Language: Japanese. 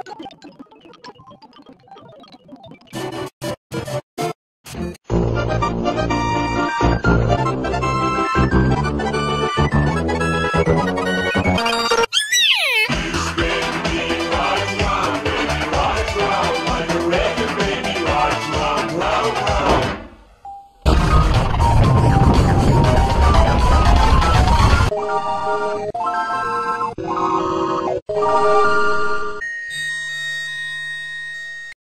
って。